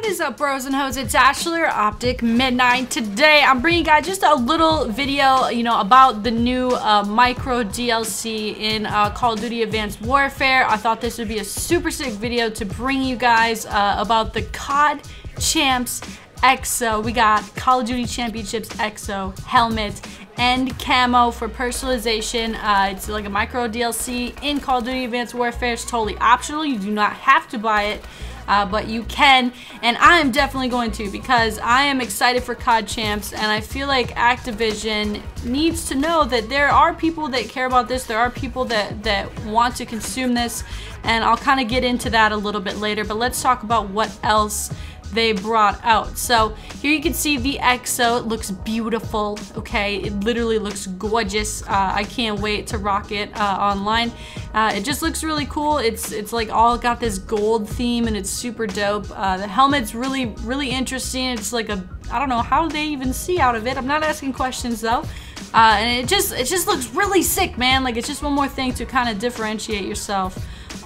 What is up bros and hoes? It's Ashley Optic MiDNiTE. Today I'm bringing you guys just a little video, you know, about the new uh, micro DLC in uh, Call of Duty Advanced Warfare. I thought this would be a super sick video to bring you guys uh, about the COD Champs EXO. We got Call of Duty Championships EXO helmet and camo for personalization. Uh, it's like a micro DLC in Call of Duty Advanced Warfare. It's totally optional. You do not have to buy it uh, but you can, and I am definitely going to because I am excited for COD Champs, and I feel like Activision needs to know that there are people that care about this, there are people that, that want to consume this, and I'll kind of get into that a little bit later, but let's talk about what else they brought out. So here you can see the EXO. It looks beautiful, okay? It literally looks gorgeous. Uh, I can't wait to rock it uh, online. Uh, it just looks really cool. It's it's like all got this gold theme and it's super dope. Uh, the helmet's really, really interesting. It's like a, I don't know how they even see out of it. I'm not asking questions though. Uh, and it just, it just looks really sick, man. Like it's just one more thing to kind of differentiate yourself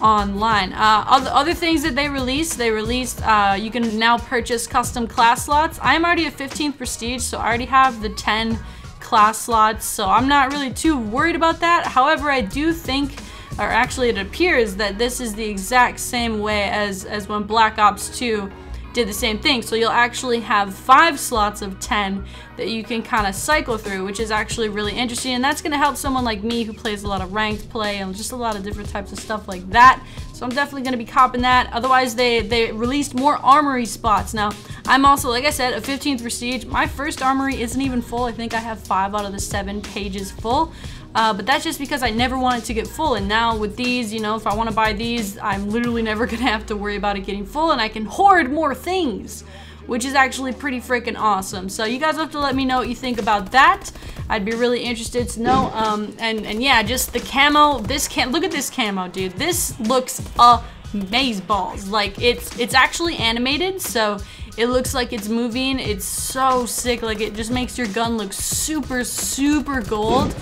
online. Uh, other, other things that they released, they released, uh, you can now purchase custom class slots. I'm already at 15th Prestige, so I already have the 10 class slots, so I'm not really too worried about that. However, I do think, or actually it appears that this is the exact same way as, as when Black Ops 2 did the same thing. So you'll actually have five slots of 10 that you can kind of cycle through, which is actually really interesting. And that's going to help someone like me who plays a lot of ranked play and just a lot of different types of stuff like that. So I'm definitely going to be copping that. Otherwise, they, they released more armory spots. Now, I'm also, like I said, a 15th Prestige. My first armory isn't even full. I think I have five out of the seven pages full. Uh, but that's just because I never wanted to get full. And now with these, you know, if I want to buy these, I'm literally never to have to worry about it getting full and I can hoard more things, which is actually pretty freaking awesome. So you guys have to let me know what you think about that. I'd be really interested to know. Um, and, and yeah, just the camo, this can look at this camo, dude. This looks amaze balls. Like it's, it's actually animated. So it looks like it's moving. It's so sick. Like it just makes your gun look super, super gold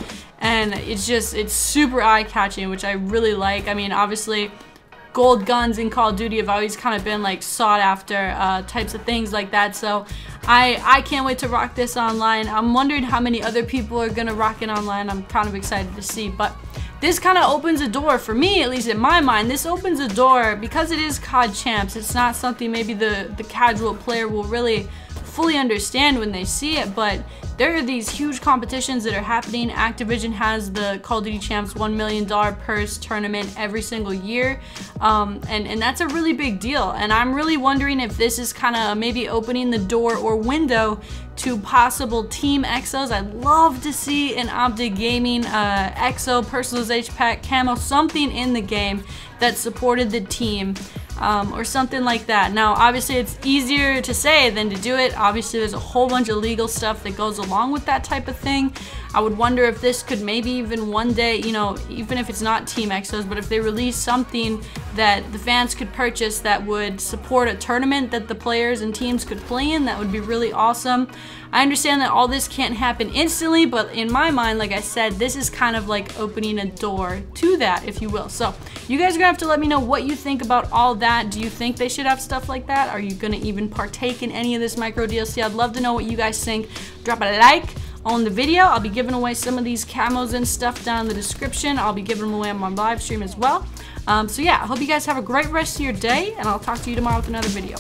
and it's just it's super eye-catching which I really like I mean obviously gold guns in Call of Duty have always kind of been like sought after uh, types of things like that. So I I can't wait to rock this online. I'm wondering how many other people are gonna rock it online. I'm kind of excited to see but this kind of opens a door for me at least in my mind. This opens a door because it is COD champs it's not something maybe the the casual player will really fully understand when they see it, but there are these huge competitions that are happening. Activision has the Call of Duty Champs $1 million purse tournament every single year, um, and, and that's a really big deal. And I'm really wondering if this is kind of maybe opening the door or window to possible team exos. I'd love to see an Optic Gaming uh, exo personalization pack camo, something in the game that supported the team um, or something like that. Now, obviously, it's easier to say than to do it. Obviously, there's a whole bunch of legal stuff that goes along with that type of thing. I would wonder if this could maybe even one day, you know, even if it's not Team Exos, but if they release something that the fans could purchase that would support a tournament that the players and teams could play in, that would be really awesome. I understand that all this can't happen instantly, but in my mind, like I said, this is kind of like opening a door to that, if you will. So you guys are gonna have to let me know what you think about all that. Do you think they should have stuff like that? Are you gonna even partake in any of this micro DLC? I'd love to know what you guys think. Drop a like on the video. I'll be giving away some of these camos and stuff down in the description. I'll be giving them away on my live stream as well. Um, so yeah, I hope you guys have a great rest of your day, and I'll talk to you tomorrow with another video.